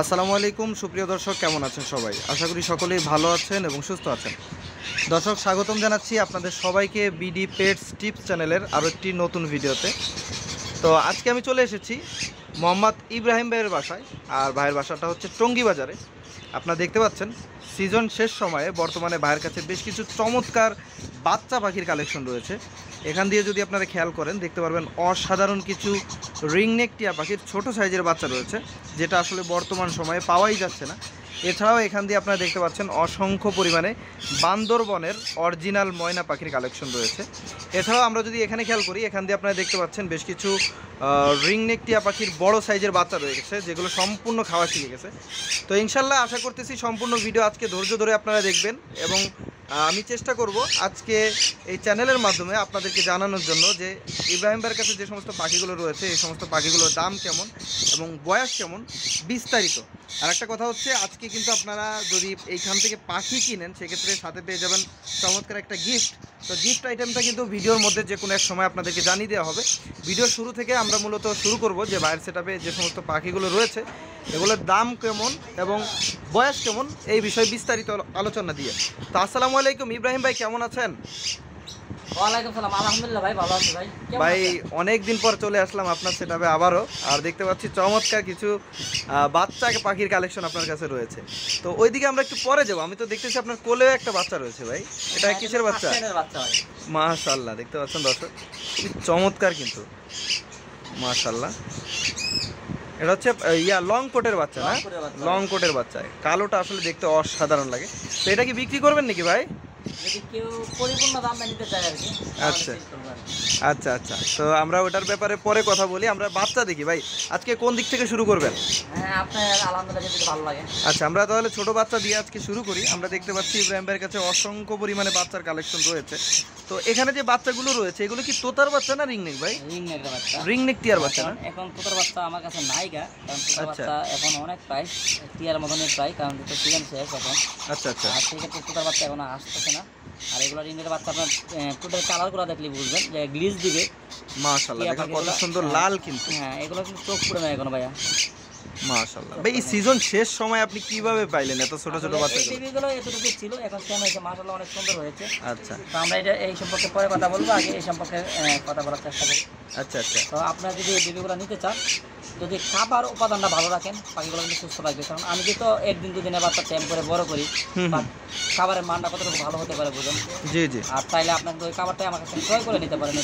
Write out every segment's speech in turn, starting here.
আসসালামু আলাইকুম, সুপ্রিয় দর্শক, কেমন আছেন সবাই? আশা করি সকলেই ভালো আছেন এবং সুস্থ আছেন। দর্শক, স্বাগতম জানাচ্ছি আপনাদের সবাইকে বিডি পেটস টিপস চ্যানেলের আরও একটি নতুন ভিডিওতে। তো আজকে আমি চলে এসেছি মোহাম্মদ ইব্রাহিম ভাইয়ের বাসায়, আর ভাইয়ের বাসাটা হচ্ছে টঙ্গি বাজারে। আপনারা দেখতে পাচ্ছেন সিজন শেষ সময়ে বর্তমানে ভাইয়ের কাছে বেশ কিছু চমৎকার বাচ্চা পাখির কালেকশন রয়েছে। এখান দিয়ে যদি আপনারা খেয়াল করেন, দেখতে পারবেন অসাধারণ কিছু রিংনেক টিয়া পাখির ছোট সাইজের বাচ্চা রয়েছে, যেটা আসলে বর্তমান সময়ে পাওয়াই যাচ্ছে না। এছাড়াও এখান দিয়ে আপনারা দেখতে পাচ্ছেন অসংখ্য পরিমাণে বান্দরবনের অরিজিনাল ময়না পাখির কালেকশন রয়েছে। এছাড়াও আমরা যদি এখানে খেয়াল করি, এখান দিয়ে আপনারা দেখতে পাচ্ছেন বেশ কিছু রিংনেক টিয়া পাখির বড় সাইজের বাচ্চা রয়েছে, যেগুলো সম্পূর্ণ খাওয়া শিখে গেছে। তো ইনশাল্লাহ আশা করতেছি সম্পূর্ণ ভিডিও আজকে ধৈর্য ধরে আপনারা দেখবেন এবং আমি চেষ্টা করব আজকে এই চ্যানেলের মাধ্যমে আপনাদেরকে জানানোর জন্য যে ইব্রাহিম ভাইয়ের কাছে যে সমস্ত পাখিগুলো রয়েছে, এই সমস্ত পাখিগুলোর দাম কেমন এবং বয়স কেমন বিস্তারিত। আর একটা কথা হচ্ছে, আজকে কিন্তু আপনারা যদি এইখান থেকে পাখি কিনেন, সেক্ষেত্রে সাথে পেয়ে যাবেন চমৎকার একটা গিফট তো গিফট আইটেমটা কিন্তু ভিডিওর মধ্যে যে কোনো এক সময় আপনাদেরকে জানিয়ে দেওয়া হবে। ভিডিও শুরু থেকে আমরা মূলত শুরু করব যে বাইরের সেটাপে যে সমস্ত পাখিগুলো রয়েছে, এগুলোর দাম কেমন এবং বয়স কেমন, এই বিষয়ে বিস্তারিত আলোচনা দিয়ে। তো আসসালামু আলাইকুম, ইব্রাহিম ভাই, কেমন আছেন? ওয়ালাইকুম সালাম আলহামদুলিল্লাহ ভাই ভালো আছি ভাই। ভাই অনেক দিন পর চলে আসলাম আপনার আবারও। আর দেখতে পাচ্ছি চমৎকার কিছু বাচ্চা পাখির কালেকশন আপনার কাছে রয়েছে। তো ওইদিকে আমরা একটু পরে যাব। আমি তো দেখতেছি আপনার কোলেও একটা বাচ্চা রয়েছে ভাই। এটা হ্যাঁ, কিসের বাচ্চা? মাশাল্লাহ দেখতে পাচ্ছেন দর্শক? চমৎকার কিন্তু। মাশাল্লাহ এটা হচ্ছে ইয়া লং কোটের বাচ্চা না। লং কোটের বাচ্চা কালোটা আসলে দেখতে অসাধারণ লাগে। তো এটা কি বিক্রি করবেন নাকি ভাই? কেউ পরিপূর্ণ দামটা নিতে চায় আর কি। আচ্ছা। আচ্ছা আচ্ছা। তো আমরা ওটার ব্যাপারে পরে কথা বলি। আমরা বাচ্চা দেখি ভাই। আজকে কোন দিক থেকে শুরু করবেন? হ্যাঁ আপনার আলহামদুলিল্লাহ ভালো লাগে। আচ্ছা আমরা তাহলে ছোট বাচ্চা দিয়ে আজকে শুরু করি। আমরা দেখতে পাচ্ছি ইব্রাহিম ভাইয়ের কাছে অসংখ্য পরিমাণে বাচ্চার কালেকশন রয়েছে। তো এখানে যে বাচ্চাগুলো রয়েছে এগুলো কি তোতার বাচ্চা না রিংনেক ভাই? রিং নেকের বাচ্চা। রিংনেক টিয়ার বাচ্চা না? এখন- তোতার বাচ্চা আমার কাছে নাই গা কারণ তোতার আচ্ছা। বাচ্চা এখন অনেক প্রাইস টিয়ার মতনের প্রায় কারণ দুটো সিজন শেষ এখন। আচ্ছা আচ্ছা। আর সেক্ষেত্রে তোতার বাচ্চা এখন আসতেছে না। আর বাচ্চা আপনার টোটাল কালারগুলো দেখলে বুঝবেন যে গ্লিজ দিবে। মাশাআল্লাহ দেখেন কত সুন্দর হ্যাঁ। লাল কিন্তু। হ্যাঁ এগুলো কিন্তু চোখ না এখনও ভাইয়া। মাশাআল্লাহ। ভাই এই সিজন শেষ সময় আপনি কীভাবে পাইলেন এত ছোট ছোট আসলে এই এতটুকু ছিল এখন কেন হয়েছে মাসাল্লাহ অনেক সুন্দর হয়েছে। আচ্ছা। তো আমরা এটা এই সম্পর্কে পরে কথা বলব আগে এই সম্পর্কে কথা বলার চেষ্টা আচ্ছা আচ্ছা। তো আপনারা যদি এই বেবিগুলো নিতে চান যদি খাবার উপাদানটা ভালো রাখেন পাখিগুলো কিন্তু সুস্থ থাকবে। কারণ আমি যেহেতু একদিন দুদিনের বাচ্চা টাইম করে বড় করি। খাবারের মানটা কতটুকু ভালো হতে পারে বুঝুন? জি জি। আর তাইলে আপনাকে ওই খাবারটাই আমার কাছে ক্রয় করে নিতে পারেন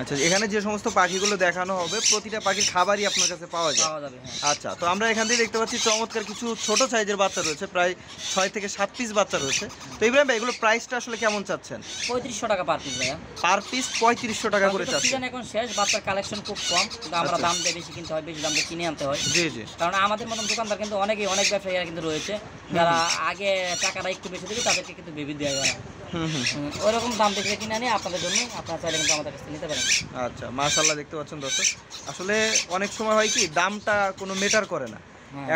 আচ্ছা এখানে যে সমস্ত পাখিগুলো দেখানো হবে প্রতিটা পাখির খাবারই আপনার কাছে পাওয়া যায়। পাওয়া যাবে হ্যাঁ। আচ্ছা তো আমরা এখান থেকে দেখতে পাচ্ছি চমৎকার কিছু ছোট সাইজের বাচ্চা রয়েছে প্রায় ছয় থেকে সাত পিস বাচ্চা রয়েছে। তো ইব্রাহিম ভাই এগুলো প্রাইসটা আসলে কেমন চাচ্ছেন? পঁয়ত্রিশশো টাকা পার পিস ভাইয়া। পার পিস পঁয়ত্রিশশো টাকা করে চাচ্ছেন। এখন শেষ বাচ্চার কালেকশন খুব কম কিন্তু আমরা আচ্ছা। দাম দিয়ে বেশি কিনতে হয় বেশি দাম দিয়ে কিনে আনতে হয়। জি জি। কারণ আমাদের মতন দোকানদার কিন্তু অনেকেই অনেক ব্যবসায়ীরা কিন্তু রয়েছে যারা আগে টাকাটা একটু বেশি দিবে তাদেরকে কিন্তু বেবি দেওয়া হয়। দাম দেখে কিনে আনি আপনাদের জন্য আপনারা চাইলে কিন্তু আমাদের কাছে নিতে পারেন। আচ্ছা মাশাল্লাহ দেখতে পাচ্ছেন দর্শক। আসলে অনেক সময় হয় কি দামটা কোনো মেটার করে না।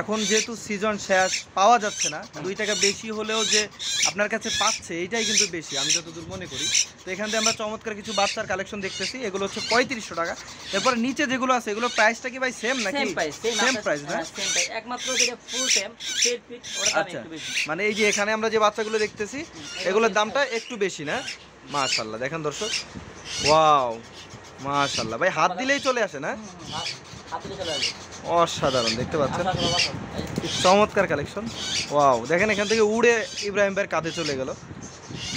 এখন যেহেতু সিজন শেষ পাওয়া যাচ্ছে না দুই টাকা বেশি হলেও যে আপনার কাছে পাচ্ছে এইটাই কিন্তু বেশি আমি যতদূর মনে করি। তো এখান থেকে আমরা চমৎকার কিছু বাচ্চার কালেকশন দেখতেছি এগুলো হচ্ছে পঁয়ত্রিশশো টাকা। এরপর নিচে যেগুলো আছে এগুলো প্রাইসটা কি ভাই সেম নাকি? সেম প্রাইস সেম প্রাইস না? একমাত্র ফুল আচ্ছা মানে এই যে এখানে আমরা যে বাচ্চাগুলো দেখতেছি এগুলোর দামটা একটু বেশি না? মাশাল্লাহ দেখেন দর্শক। ওয়াও মাশাল্লাহ ভাই হাত দিলেই চলে আসে না? অসাধারণ দেখতে পাচ্ছেন? চমৎকার কালেকশন ওয়াও দেখেন এখান থেকে উড়ে ইব্রাহিম ভাইয়ের কাঁধে চলে গেল।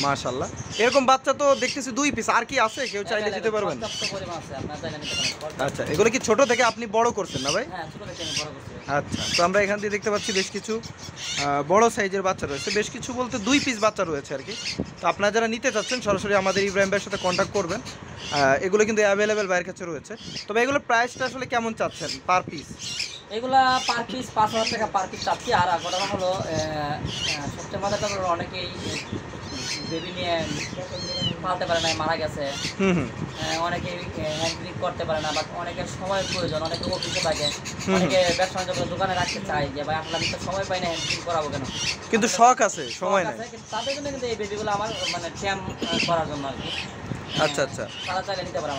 মাশাল্লাহ এরকম বাচ্চা তো দেখতেছি দুই পিস আর কি আছে? কেউ চাইলে দিতে পারবেন। আচ্ছা এগুলো কি ছোট থেকে আপনি বড় করছেন না ভাই? হ্যাঁ আচ্ছা তো আমরা এখান দিয়ে দেখতে পাচ্ছি বেশ কিছু বড় সাইজের বাচ্চা রয়েছে। বেশ কিছু বলতে দুই পিস বাচ্চা রয়েছে আর কি। তো আপনারা যারা নিতে চাচ্ছেন সরাসরি আমাদের ইব্রাহিম ভাইয়ের সাথে কন্ট্যাক্ট করবেন। এগুলো কিন্তু অ্যাভেলেবেল ভাইয়ের কাছে রয়েছে। তবে এগুলোর প্রাইসটা আসলে কেমন চাচ্ছেন পার পিস এগুলা পার পিস পাঁচ হাজার টাকা পার পিস চাচ্ছি। আর ঘটনা হলো হলো অনেকেই বেবি নিয়ে পালতে পারে না মারা গেছে। আহ, অনেকেই হ্যান্ডলিং করতে পারে না বা অনেকের সময় প্রয়োজন অনেকে অফিসে থাকে। অনেকে ব্যবসা দোকানে রাখতে চাই যে ভাই আসলে আমি তো সময় পাই না হ্যান্ডলিং করাবো কেন? কিন্তু শখ আছে সময় নাই। কিন্তু তাদের জন্য কিন্তু এই বেবিগুলো আমার মানে ট্যাম করার জন্য আর কি। আচ্ছা আচ্ছা। নিতে পারে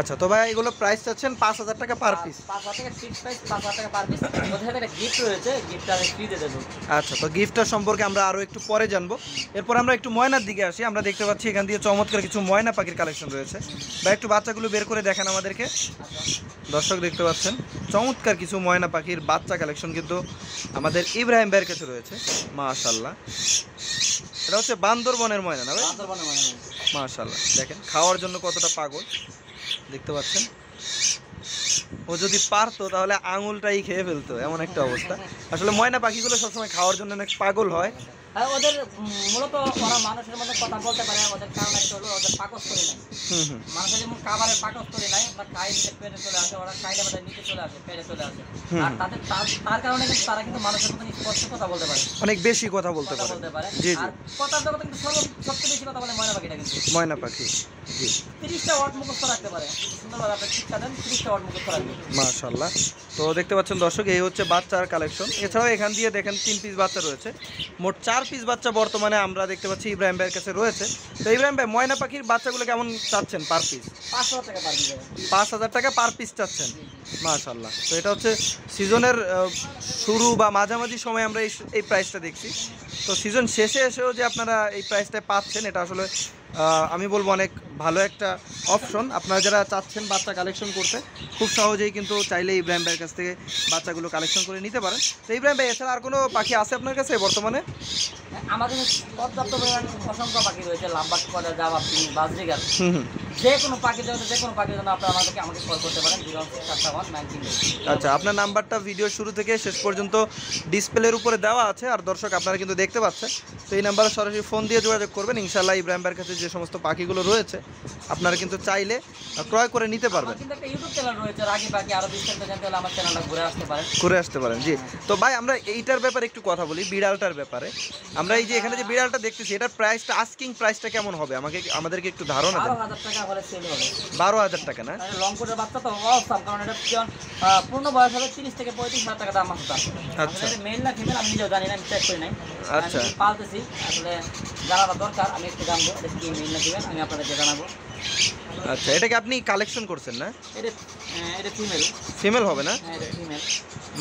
আচ্ছা তো ভাই এগুলো প্রাইস চাচ্ছেন পাঁচ হাজার টাকা পার পিস পাঁচ হাজার টাকা ফিক্স প্রাইস পাঁচ হাজার টাকা পার পিস ওদের সাথে একটা গিফট রয়েছে গিফটটা আমি ফ্রি দিয়ে দেবো। আচ্ছা তো গিফটটার সম্পর্কে আমরা আরও একটু পরে জানব। এরপর আমরা একটু ময়নার দিকে আসি। আমরা দেখতে পাচ্ছি এখান দিয়ে চমৎকার কিছু ময়না পাখির কালেকশন রয়েছে। বা একটু বাচ্চাগুলো বের করে দেখান আমাদেরকে। দর্শক দেখতে পাচ্ছেন চমৎকার কিছু ময়না পাখির বাচ্চা কালেকশন কিন্তু আমাদের ইব্রাহিম ভাইয়ের কাছে রয়েছে। মাশাল্লাহ এটা হচ্ছে বান্দরবনের ময়না না ভাই? বান্দরবানে মানে দেখেন খাওয়ার জন্য কতটা পাগল। দেখতে পাচ্ছেন? ও যদি পারতো তাহলে আঙুলটাই খেয়ে ফেলতো এমন একটা অবস্থা। আসলে ময়না পাখিগুলো সবসময় খাওয়ার জন্য অনেক পাগল হয়। ওদের মূলত ওরা মানুষের মধ্যে কথা বলতে পারে ওদের কারণ একটা হলো ওদের পাকস্থলী নাই। মানুষের যেমন খাবারের পাকস্থলী নাই ওরা খাই পেটে চলে আসে ওরা খাইলে আমাদের নিচে চলে আসে পেটে চলে আসে। আর তাদের তার কারণে কিন্তু তারা কিন্তু মানুষের মতন স্পষ্ট কথা বলতে পারে। অনেক বেশি কথা বলতে পারে। বলতে পারে। জি জি। কথার জগতে কিন্তু সর্ব সবচেয়ে বেশি কথা বলে ময়না পাখিটা কিন্তু। ময়না পাখি জি। তিরিশটা ওয়ার্ড মুখস্থ রাখতে পারে। সুন্দরভাবে আপনি শিক্ষা দেন তিরিশটা ওয়ার্ড মুখস্থ রাখবে মাশাল্লাহ তো দেখতে পাচ্ছেন দর্শক এই হচ্ছে বাচ্চার কালেকশন এছাড়াও এখান দিয়ে দেখেন তিন পিস বাচ্চা রয়েছে। মোট চার পিস বাচ্চা বর্তমানে আমরা দেখতে পাচ্ছি ইব্রাহিম ভাইয়ের কাছে রয়েছে। তো ইব্রাহিম ভাই ময়না পাখির বাচ্চাগুলো কেমন চাচ্ছেন পার পিস পাঁচ হাজার টাকা পার পিস চাচ্ছেন? মাশাল্লাহ তো এটা হচ্ছে সিজনের শুরু বা মাঝামাঝি সময় আমরা এই প্রাইসটা দেখছি। তো সিজন শেষে এসেও যে আপনারা এই প্রাইসটা পাচ্ছেন এটা আসলে আমি বলব অনেক ভালো একটা অপশন আপনারা যারা চাচ্ছেন বাচ্চা কালেকশন করতে খুব সহজেই কিন্তু চাইলে ইব্রাহিম ভাইয়ের কাছ থেকে বাচ্চাগুলো কালেকশন করে নিতে পারেন। তো ইব্রাহিম ভাই এছাড়া আর কোনো পাখি আছে আপনার কাছে বর্তমানে? আমাদের পর্যাপ্ত পরিমাণ অসংখ্য পাখি রয়েছে লাম্বার কয়লা জাবা হুম। যে কোনো পাখির জন্য যে কোনো পাখির জন্য আপনারা আমাদেরকে আমাকে কল করতে পারেন জিরো আচ্ছা আপনার নাম্বারটা ভিডিও শুরু থেকে শেষ পর্যন্ত ডিসপ্লের উপরে দেওয়া আছে আর দর্শক আপনারা কিন্তু দেখতে পাচ্ছেন। তো এই নাম্বারে সরাসরি ফোন দিয়ে যোগাযোগ করবেন। ইনশাল্লাহ ইব্রাহিম ভাইয়ের কাছে যে সমস্ত পাখিগুলো রয়েছে আপনারা কিন্তু চাইলে ক্রয় করে নিতে পারবেন। ঘুরে আসতে পারেন। জি। তো ভাই আমরা এইটার ব্যাপারে একটু কথা বলি বিড়ালটার ব্যাপারে। আমরা এই যে এখানে যে বিড়ালটা দেখতেছি এটার প্রাইসটা আস্কিং প্রাইসটা কেমন হবে? আমাকে আমাদেরকে একটু ধারণা দেন। হলে সেল হবে। বারো হাজার টাকা না? লং কোটের বাচ্চা তো অবস্থান কারণ এটা যেমন পূর্ণ বয়স হলে তিরিশ থেকে পঁয়ত্রিশ হাজার টাকা দাম আছে তার আচ্ছা। মেল না ফিমেল আমি নিজেও জানি না আমি চেক করি নাই। আচ্ছা। আমি পালতেছি আসলে জানাটা দরকার আমি একটু জানব এটা কি মেল না ফিমেল আমি আপনাদেরকে জানাব। আচ্ছা এটাকে আপনি কালেকশন করছেন না? এটা এটা ফিমেল ফিমেল হবে না? হ্যাঁ এটা ফিমেল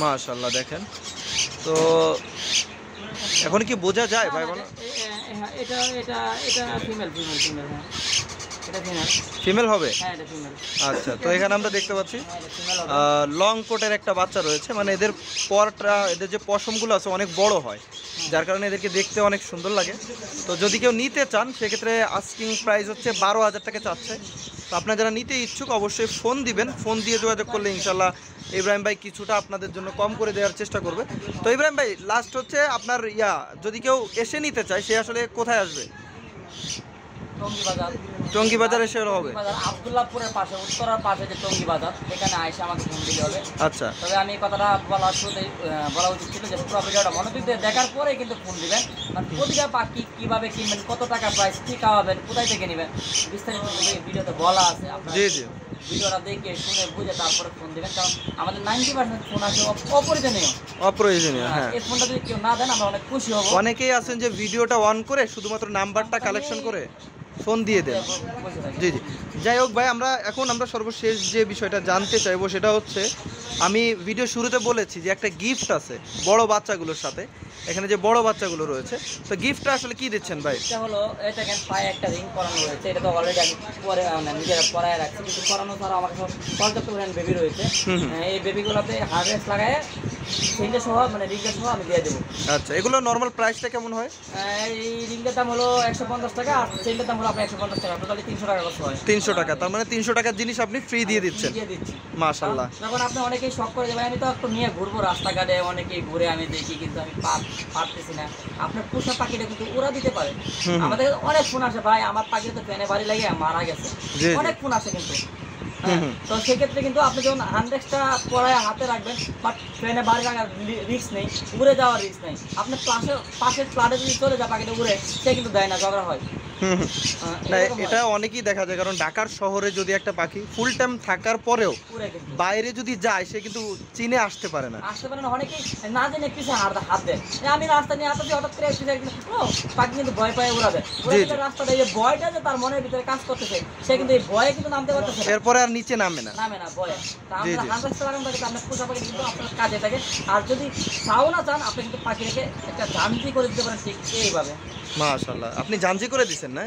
মাশাল্লাহ দেখেন। তো এখন কি বোঝা যায় ভাই বলো এটা এটা এটা ফিমেল ফিমেল ফিমেল হ্যাঁ। ফিমেল হবে? হ্যাঁ আচ্ছা তো এখানে আমরা দেখতে পাচ্ছি লং কোটের একটা বাচ্চা রয়েছে। মানে এদের পরটা এদের যে পশমগুলো আছে অনেক বড় হয়। যার কারণে এদেরকে দেখতে অনেক সুন্দর লাগে। তো যদি কেউ নিতে চান সেক্ষেত্রে আস্কিং প্রাইস হচ্ছে বারো হাজার টাকা চাচ্ছে। তো আপনারা যারা নিতে ইচ্ছুক অবশ্যই ফোন দিবেন। ফোন দিয়ে যোগাযোগ করলে ইনশাল্লাহ ইব্রাহিম ভাই কিছুটা আপনাদের জন্য কম করে দেওয়ার চেষ্টা করবে। তো ইব্রাহিম ভাই লাস্ট হচ্ছে আপনার ইয়া যদি কেউ এসে নিতে চায় সে আসলে কোথায় আসবে? টঙ্গি বাজার। টঙ্গি বাজার এসে হবে? আবদুল্লাহপুরের পাশে উত্তরার পাশে যে টঙ্গি বাজার এখানে আইসে আমাকে ফোন দিতে হবে। আচ্ছা। তবে আমি কথাটা বলা শুরুতেই আহ, বলা উচিত ছিল যে পুরো ভিডিওটা মনোযোগ দিয়ে দেখার পরেই কিন্তু ফোন দিবেন। কারণ প্রতিটা পাখি কীভাবে কিনবেন কত টাকা প্রাইস কী খাওয়াবেন কোথায় থেকে নেবেন বিস্তারিত ভিডিওতে বলা আছে। জি জি। ভিডিওটা দেখে শুনে বুঝে তারপরে ফোন দিবেন। কারণ আমাদের নাইনটি পার্সেন্ট ফোন আছে অপ্রয়োজনীয়। হ্যাঁ এই ফোনটা যদি কেউ না দেন আমরা অনেক খুশি হব। অনেকেই আছেন যে ভিডিওটা অন করে শুধুমাত্র নাম্বারটা কালেকশন করে। ফোন দিয়ে দেন। জি জি। যাই হোক ভাই আমরা এখন আমরা সর্বশেষ যে বিষয়টা জানতে চাইব সেটা হচ্ছে আমি ভিডিও শুরুতে বলেছি যে একটা গিফট আছে বড় বাচ্চাগুলোর সাথে। এখানে যে বড় বাচ্চাগুলো রয়েছে তো গিফটটা আসলে কি দিচ্ছেন ভাই? এটা হলো এটা কেন পায়ে একটা রিং করানো রয়েছে। এটা তো অলরেডি আমি পরে মানে নিজেরা পরায় রাখছি। কিন্তু করানো ছাড়া আমার কাছে পর্যাপ্ত পরিমাণ বেবি রয়েছে। হ্যাঁ, এই বেবিগুলোতে হার্ডেস লাগায় তিনটে সহ মানে রিংটা সহ আমি দিয়ে দেবো। আচ্ছা এগুলো নর্মাল প্রাইসটা কেমন হয়? এই রিংটার দাম হলো একশো পঞ্চাশ টাকা আর চেনটার দাম হলো আপনার একশো পঞ্চাশ টাকা। টোটালি তিনশো টাকা করতে হয়। তিনশো টাকা তার মানে তিনশো টাকার জিনিস আপনি ফ্রি দিয়ে দিচ্ছেন। দিয়ে দিচ্ছি। মাশাল্লাহ যখন আপনি অনেকেই শখ করে যাবেন আমি তো একটু নিয়ে ঘুরবো রাস্তাঘাটে অনেকেই ঘুরে আমি দেখি কিন্তু আমি পার- পারতেছি না। আপনার পোষা পাখিটা কিন্তু ওরা দিতে পারে। আমাদের অনেক ফোন আসে ভাই আমার পাখিটা তো ফ্যানে বাড়ি লাগে মারা গেছে। অনেক ফোন আসে কিন্তু। হ্যাঁ। তো সেক্ষেত্রে কিন্তু আপনি যখন হ্যান্ডেক্সটা পড়ায় হাতে রাখবেন বাট ট্রেনে বাড়ি রাখার রিস্ক নেই, উড়ে যাওয়ার রিস্ক নেই। আপনি পাশে, পাশের ফ্লাটে যদি চলে যায় পাখিটা উড়ে, সে কিন্তু দেয় না, ঝগড়া হয়। না এটা অনেকেই দেখা যায় কারণ ঢাকার শহরে যদি একটা পাখি ফুল টাইম থাকার পরেও বাইরে যদি যায় সে কিন্তু চীনে আসতে পারে না। আসতে পারে না অনেকেই না জেনে পিছিয়ে হাত হাত দেয়। আমি রাস্তা নিয়ে হাঁটাচ্ছি হঠাৎ করে "ও, পাখি কিন্তু ভয় পায় উড়াবে। রাস্তাটা এই ভয়টা যে তার মনের ভিতরে কাজ করতেছে সে কিন্তু এই ভয়ে কিন্তু নামতে পারতেছে এরপরে আর নিচে নামে না। নামে না ভয়ে। তা আমরা জি। হান্ড্রেড লাগানো থাকে আপনার পোষা পাখি কিন্তু আপনার কাজে থাকে। আর যদি চাও না চান আপনি কিন্তু পাখি রেখে একটা জানতি করে দিতে পারেন ঠিক এইভাবে। মাশাল্লাহ আপনি জানজি করে দিছেন না?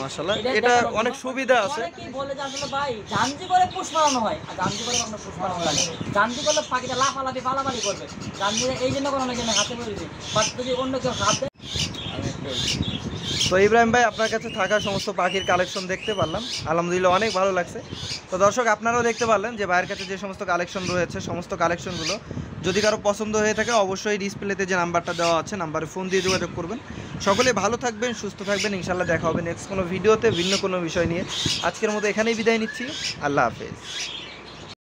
মাশাআল্লাহ। এটা অনেক সুবিধা আছে। কি বলে যে আসলে ভাই জানজি করে পুষ মারানো হয়। আর জানজি করে আপনার পুশ মারানো লাগে জানজি করলে পাখিটা লাফালাফি পালাপালি করবে। জানজি এই জন্য কোনো জন্য হাতে করে দিই বাট যদি অন্য কেউ হাত দেয় তো ইব্রাহিম ভাই, আপনার কাছে থাকা সমস্ত পাখির কালেকশন দেখতে পারলাম। আলহামদুলিল্লাহ অনেক ভালো লাগছে। তো দর্শক, আপনারাও দেখতে পারলেন যে ভাইয়ের কাছে যে সমস্ত কালেকশন রয়েছে, সমস্ত কালেকশনগুলো যদি কারও পছন্দ হয়ে থাকে, অবশ্যই ডিসপ্লেতে যে নাম্বারটা দেওয়া আছে, নাম্বারে ফোন দিয়ে যোগাযোগ করবেন। সকলে ভালো থাকবেন, সুস্থ থাকবেন ইনশাল্লাহ দেখা হবে নেক্সট কোনো ভিডিওতে, ভিন্ন কোনো বিষয় নিয়ে। আজকের মতো এখানেই বিদায় নিচ্ছি। আল্লাহ হাফেজ।